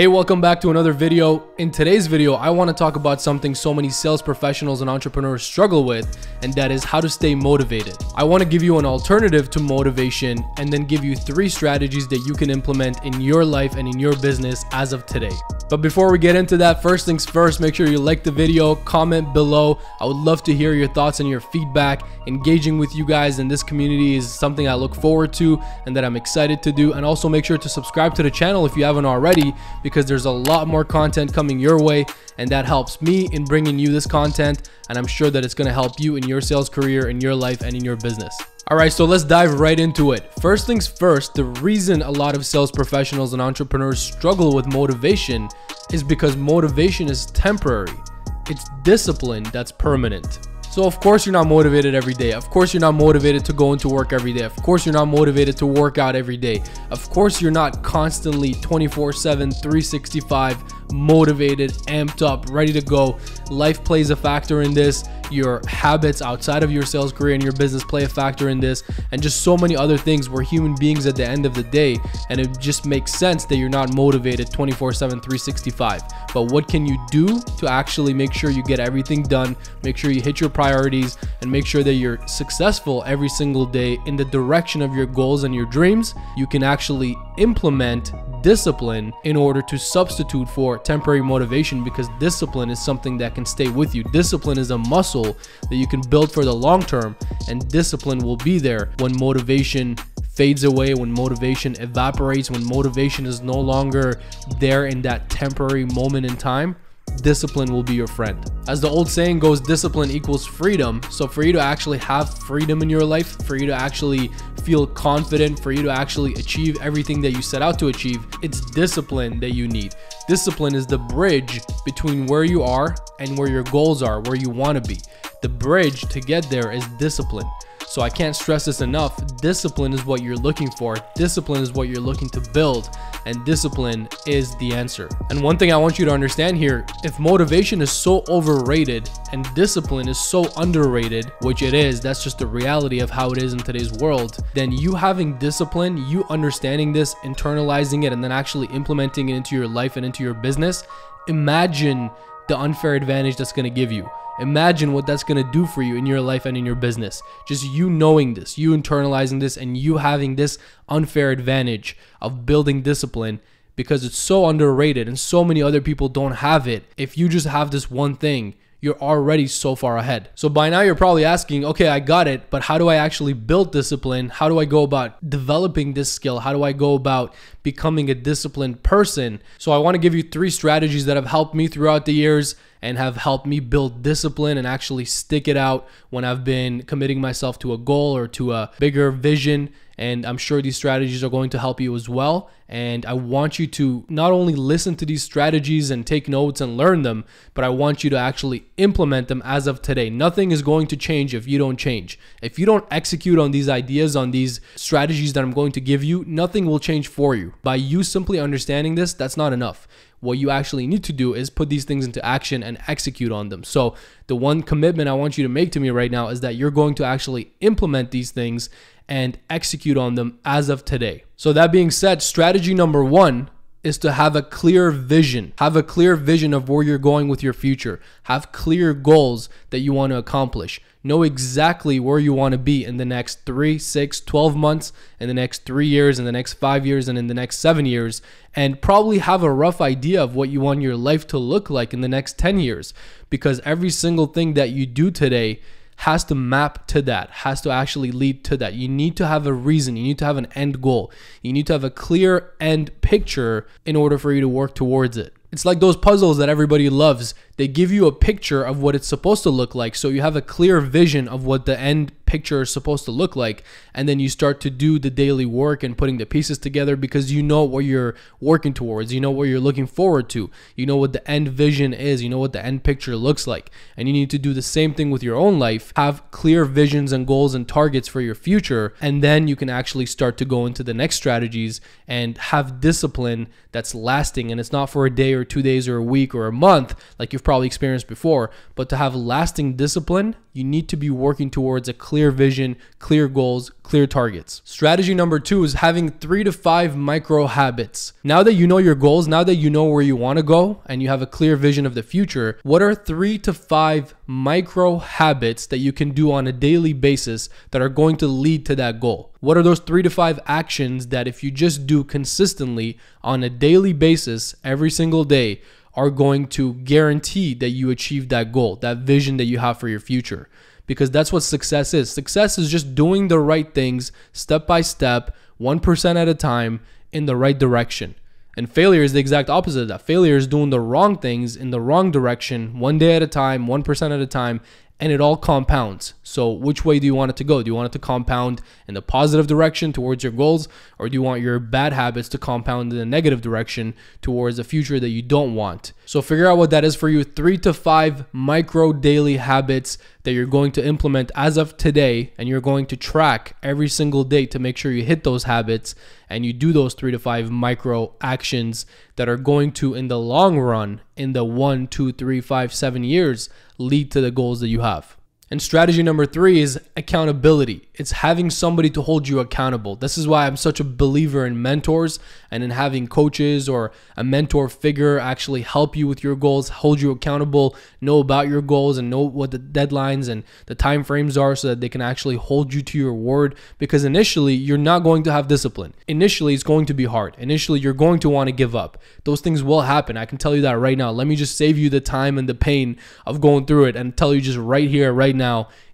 Hey, welcome back to another video. In today's video, I want to talk about something so many sales professionals and entrepreneurs struggle with, and that is how to stay motivated. I want to give you an alternative to motivation and then give you three strategies that you can implement in your life and in your business as of today. But before we get into that, first things first, make sure you like the video, comment below. I would love to hear your thoughts and your feedback. Engaging with you guys in this community is something I look forward to and that I'm excited to do. And also make sure to subscribe to the channel if you haven't already, because there's a lot more content coming your way. And that helps me in bringing you this content. And I'm sure that it's going to help you in your sales career, in your life, and in your business. All right, so let's dive right into it. First things first, the reason a lot of sales professionals and entrepreneurs struggle with motivation is because motivation is temporary. It's discipline that's permanent. So of course you're not motivated every day. Of course you're not motivated to go into work every day. Of course you're not motivated to work out every day. Of course you're not constantly 24/7 365 motivated, amped up, ready to go. Life plays a factor in this your habits outside of your sales career and your business play a factor in this, and just so many other things. We're human beings at the end of the day, and it just makes sense that you're not motivated 24 7, 365. But what can you do to actually make sure you get everything done, make sure you hit your priorities, and make sure that you're successful every single day in the direction of your goals and your dreams? You can actually implement discipline in order to substitute for temporary motivation because discipline is something that can stay with you. Discipline is a muscle that you can build for the long term, and discipline will be there when motivation fades away, when motivation evaporates, when motivation is no longer there in that temporary moment in time discipline will be your friend. As the old saying goes, discipline equals freedom. So for you to actually have freedom in your life, for you to actually feel confident, for you to actually achieve everything that you set out to achieve, it's discipline that you need. Discipline is the bridge between where you are and where your goals are, where you want to be. The bridge to get there is discipline. So I can't stress this enough. Discipline is what you're looking for. Discipline is what you're looking to build. And discipline is the answer. And one thing I want you to understand here if motivation is so overrated and discipline is so underrated, which it is, that's just the reality of how it is in today's world, then you having discipline, you understanding this, internalizing it, and then actually implementing it into your life and into your business, imagine the unfair advantage that's going to give you. Imagine what that's going to do for you in your life and in your business. Just you knowing this, you internalizing this, and you having this unfair advantage of building discipline because it's so underrated and so many other people don't have it. If you just have this one thing, you're already so far ahead. So by now you're probably asking, okay, I got it, but how do I actually build discipline? How do I go about developing this skill? How do I go about becoming a disciplined person? So I want to give you three strategies that have helped me throughout the years and have helped me build discipline and actually stick it out when I've been committing myself to a goal or to a bigger vision. And I'm sure these strategies are going to help you as well. And I want you to not only listen to these strategies and take notes and learn them, but I want you to actually implement them as of today. Nothing is going to change if you don't change. If you don't execute on these ideas, on these strategies that I'm going to give you, nothing will change for you. By you simply understanding this, that's not enough what you actually need to do is put these things into action and execute on them. So, the one commitment I want you to make to me right now is that you're going to actually implement these things and execute on them as of today. So, that being said, strategy number one is to have a clear vision. Have a clear vision of where you're going with your future. Have clear goals that you want to accomplish. Know exactly where you want to be in the next three, six, 12 months, in the next three years, in the next five years, and in the next seven years, and probably have a rough idea of what you want your life to look like in the next 10 years. Because every single thing that you do today has to map to that, has to actually lead to that. You need to have a reason, you need to have an end goal, you need to have a clear end picture in order for you to work towards it. It's like those puzzles that everybody loves. They give you a picture of what it's supposed to look like, so you have a clear vision of what the end picture is supposed to look like and then you start to do the daily work and putting the pieces together because you know what you're working towards. You know what you're looking forward to. You know what the end vision is. You know what the end picture looks like. And you need to do the same thing with your own life. Have clear visions and goals and targets for your future and then you can actually start to go into the next strategies and have discipline that's lasting. And it's not for a day or two days or a week or a month like you've probably experienced before but to have lasting discipline you need to be working towards a clear vision, clear goals, clear targets. Strategy number two is having three to five micro habits. Now that you know your goals, now that you know where you want to go and you have a clear vision of the future, what are three to five micro habits that you can do on a daily basis that are going to lead to that goal? What are those three to five actions that if you just do consistently on a daily basis every single day, are going to guarantee that you achieve that goal, that vision that you have for your future. Because that's what success is. Success is just doing the right things step by step, 1% at a time in the right direction. And failure is the exact opposite of that. Failure is doing the wrong things in the wrong direction, one day at a time, 1% at a time, and it all compounds. So, which way do you want it to go? Do you want it to compound in the positive direction towards your goals, or do you want your bad habits to compound in the negative direction towards a future that you don't want? So, figure out what that is for you. Three to five micro daily habits that you're going to implement as of today, and you're going to track every single day to make sure you hit those habits and you do those three to five micro actions that are going to, in the long run, in the one, two, three, five, seven years, lead to the goals that you have. And strategy number three is accountability. It's having somebody to hold you accountable. This is why I'm such a believer in mentors and in having coaches or a mentor figure actually help you with your goals, hold you accountable, know about your goals and know what the deadlines and the time frames are so that they can actually hold you to your word because initially you're not going to have discipline. Initially it's going to be hard. Initially you're going to want to give up. Those things will happen. I can tell you that right now. Let me just save you the time and the pain of going through it and tell you just right here right now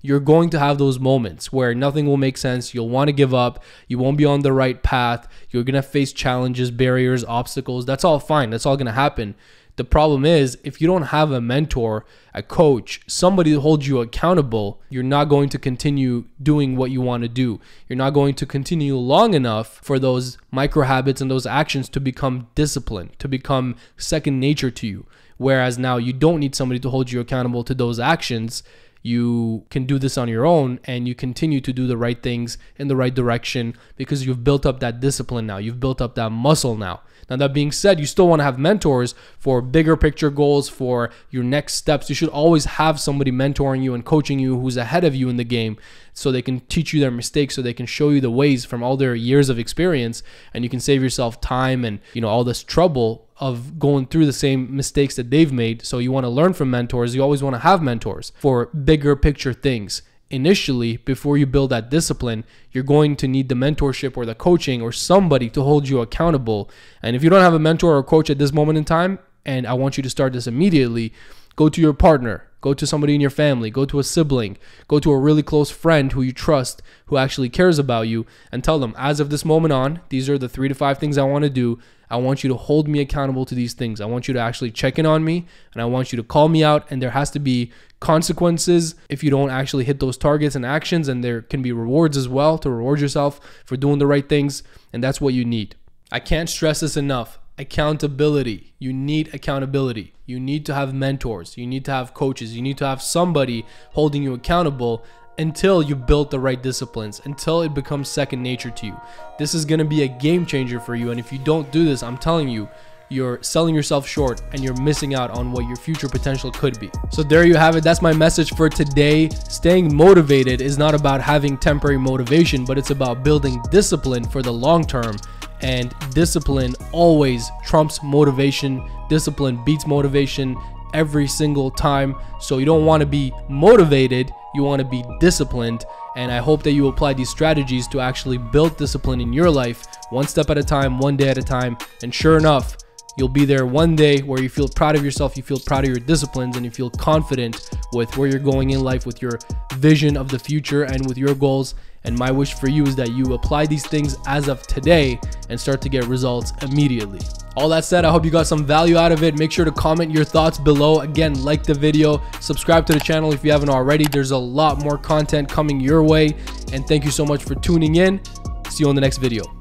you're going to have those moments where nothing will make sense. You'll want to give up. You won't be on the right path. You're going to face challenges, barriers, obstacles. That's all fine. That's all going to happen. The problem is, if you don't have a mentor, a coach, somebody to hold you accountable, you're not going to continue doing what you want to do. You're not going to continue long enough for those micro habits and those actions to become discipline, to become second nature to you. Whereas now you don't need somebody to hold you accountable to those actions you can do this on your own and you continue to do the right things in the right direction because you've built up that discipline now. You've built up that muscle now. Now, that being said, you still want to have mentors for bigger picture goals, for your next steps. You should always have somebody mentoring you and coaching you who's ahead of you in the game so they can teach you their mistakes, so they can show you the ways from all their years of experience, and you can save yourself time and you know all this trouble of going through the same mistakes that they've made. So you want to learn from mentors. You always want to have mentors for bigger picture things initially before you build that discipline you're going to need the mentorship or the coaching or somebody to hold you accountable and if you don't have a mentor or coach at this moment in time and i want you to start this immediately go to your partner go to somebody in your family go to a sibling go to a really close friend who you trust who actually cares about you and tell them as of this moment on these are the 3 to 5 things i want to do I want you to hold me accountable to these things. I want you to actually check in on me and I want you to call me out. And there has to be consequences if you don't actually hit those targets and actions. And there can be rewards as well to reward yourself for doing the right things. And that's what you need. I can't stress this enough. Accountability. You need accountability. You need to have mentors. You need to have coaches. You need to have somebody holding you accountable until you build the right disciplines, until it becomes second nature to you. This is going to be a game changer for you. And if you don't do this, I'm telling you, you're selling yourself short and you're missing out on what your future potential could be. So there you have it. That's my message for today. Staying motivated is not about having temporary motivation, but it's about building discipline for the long term. And discipline always trumps motivation. Discipline beats motivation every single time. So you don't want to be motivated, you want to be disciplined. And I hope that you apply these strategies to actually build discipline in your life, one step at a time, one day at a time. And sure enough, you'll be there one day where you feel proud of yourself, you feel proud of your disciplines, and you feel confident with where you're going in life, with your vision of the future, and with your goals. And my wish for you is that you apply these things as of today and start to get results immediately. All that said, I hope you got some value out of it. Make sure to comment your thoughts below. Again, like the video, subscribe to the channel if you haven't already. There's a lot more content coming your way. And thank you so much for tuning in. See you on the next video.